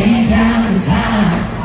Ain't down the time.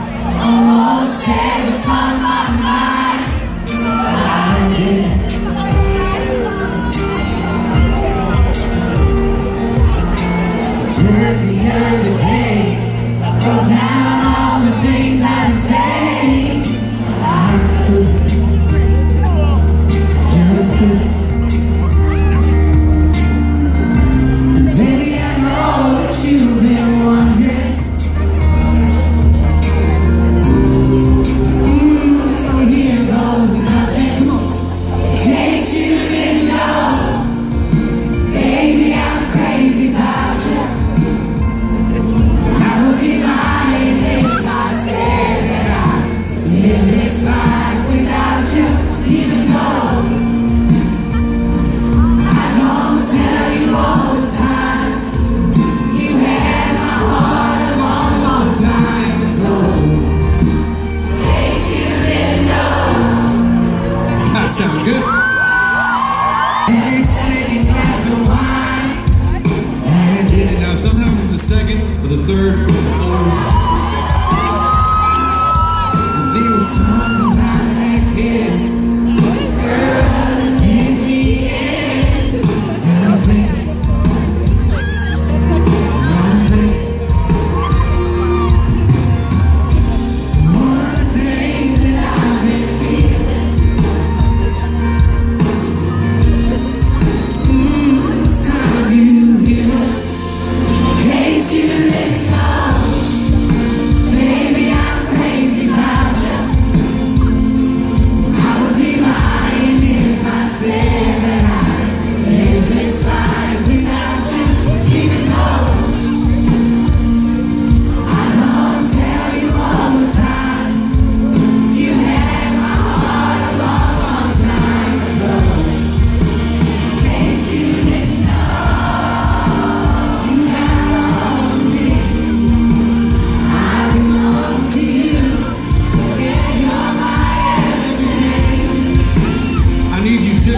Now sometimes it's the second or the third or the fourth.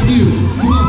you.